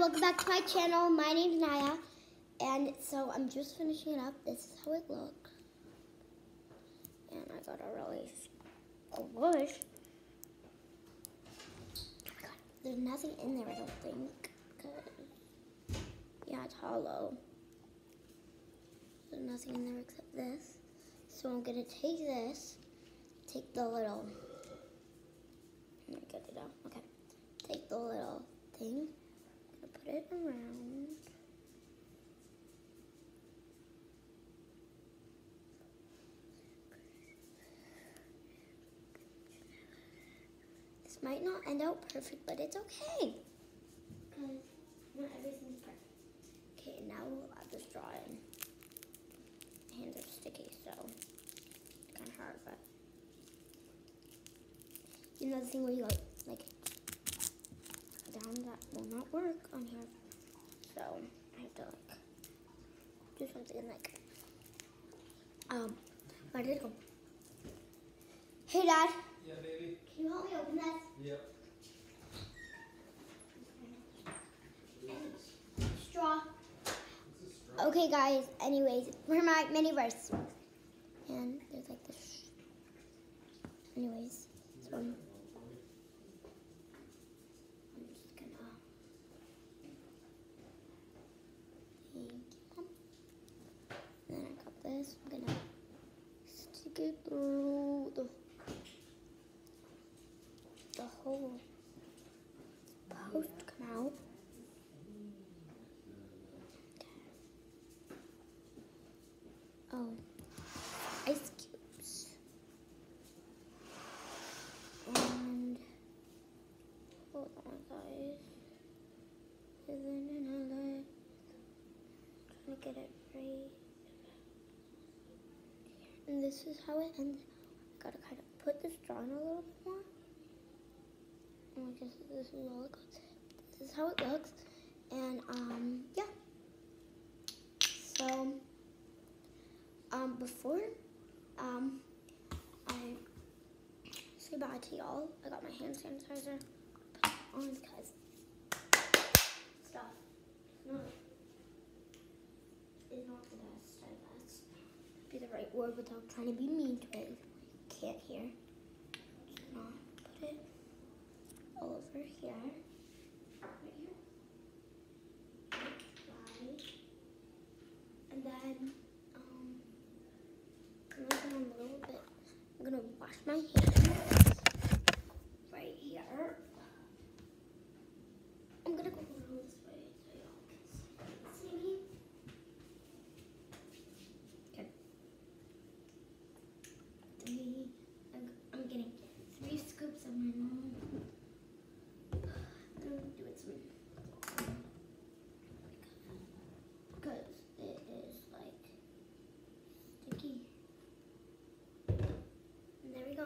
welcome back to my channel. My name's Naya, and so I'm just finishing it up. This is how it looks. And I got a really squish. Oh my god, There's nothing in there, I don't think. Yeah, it's hollow. There's nothing in there except this. So I'm gonna take this, take the little, get it out, okay. Take the little thing, put it around. This might not end out perfect, but it's okay. Because not everything's perfect. Okay, now we'll add the straw in. My hands are sticky, so it's kind of hard, but you know the thing where you like, down that will not work on here. So I have to like do something like um where did it go? Hey dad. Yeah, baby. Can you help me open this? Yep. Straw. Straw. Okay guys, anyways, for my Miniverse. And there's like this anyways, so I'm I'm just gonna Thank you. Then I got this. I'm gonna stick it through the the whole post come out. Oh, ice cubes. And hold on, guys. Isn't another trying to get it right. And this is how it ends. Gotta kind of put this straw in a little bit more. And I guess this is all it goes. This is how it looks. And um, yeah. So um, before um, I say bye to y'all, I got my hand sanitizer on because stuff is not, is not the best, I guess. Be the right word without trying to be mean to it. Can't hear. Not put it all over here. Right here. And then um, I'm gonna a little bit. I'm gonna wash my hands right here. I'm gonna go around this way so y'all can see me. Okay. Three. I'm, I'm getting three scoops of my mom. I'm gonna do it soon. Because it is like sticky.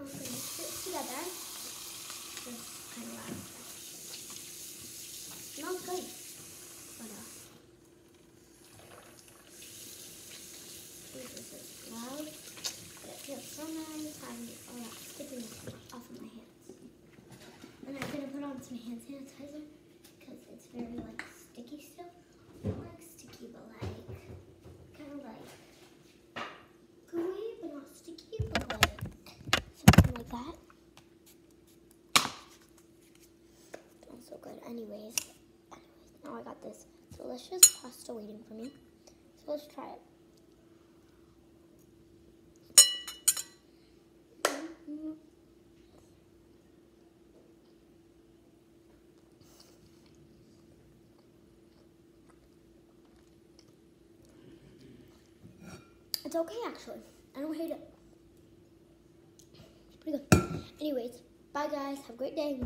And there we go. Going to mix it together. Just kind of loud. Smells good. But, uh, this is loud. But it feels so nice having all that stickiness off of my hands. And I'm going to put on some hand sanitizer because it's very, like, sticky still. Not like sticky, but like, kind of like gooey, but not sticky, but like something like that. Smells so good. Anyways, anyways, now I got this delicious pasta waiting for me. So let's try it. It's okay actually. I don't hate it. It's pretty good. Anyways, bye guys. Have a great day.